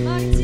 Martin.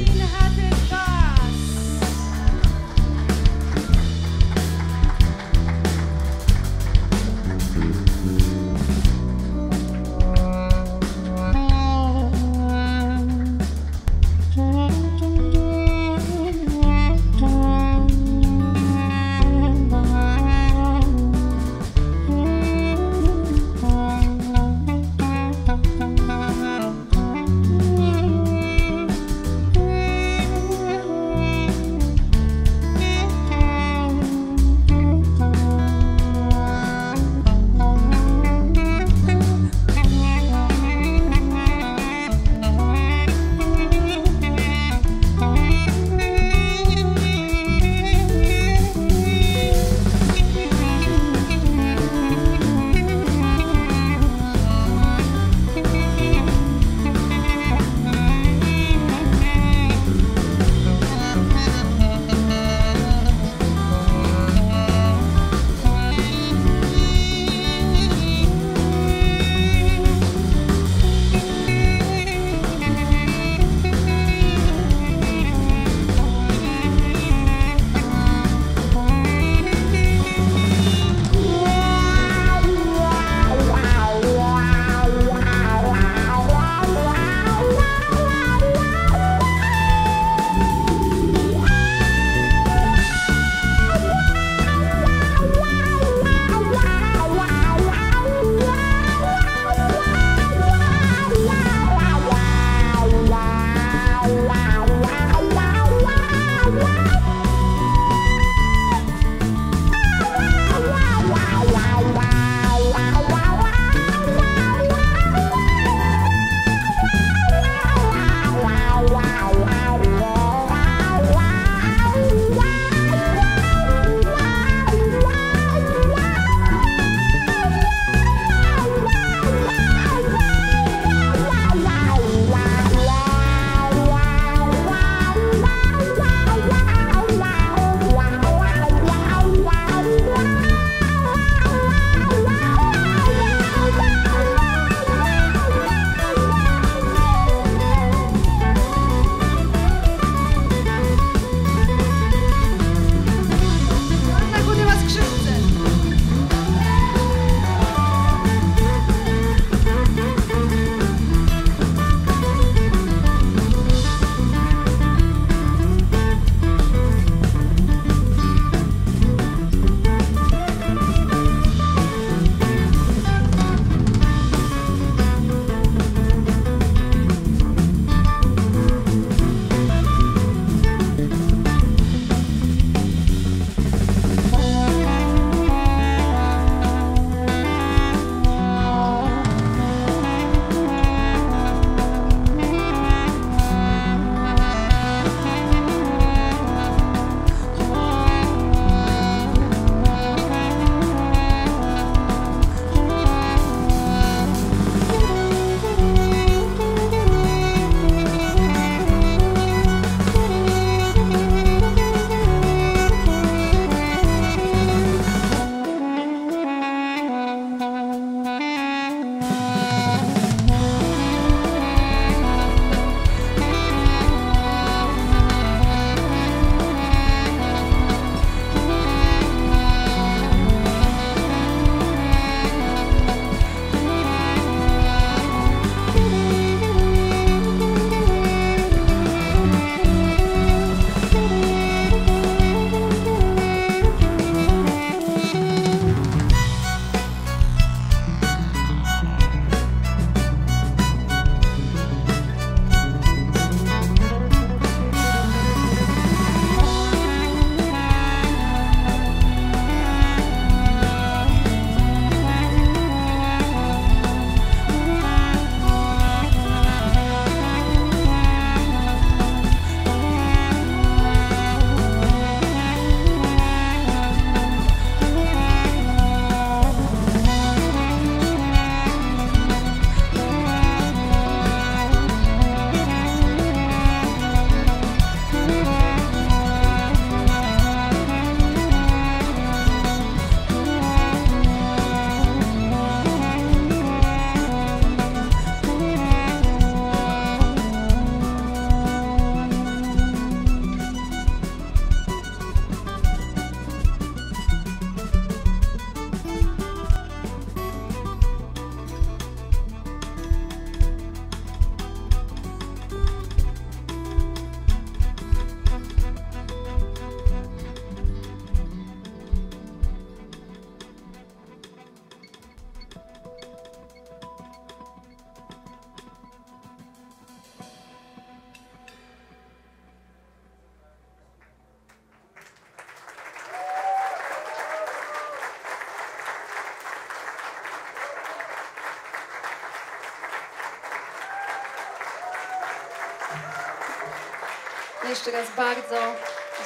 Jeszcze raz bardzo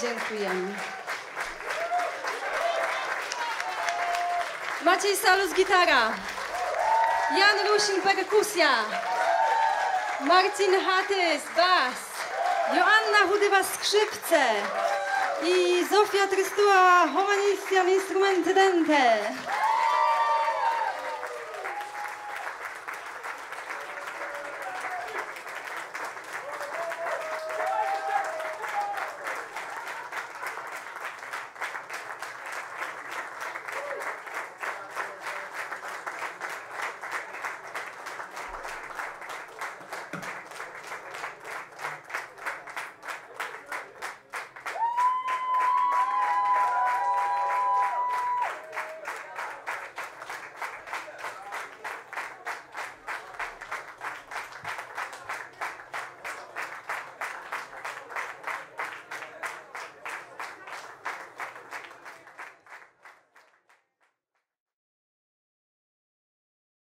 dziękujemy. Maciej Salus gitara, Jan Rusin perkusja, Marcin Hatys bas, Joanna Chudywa skrzypce i Zofia Trystuła Homanistian instrumenty dente.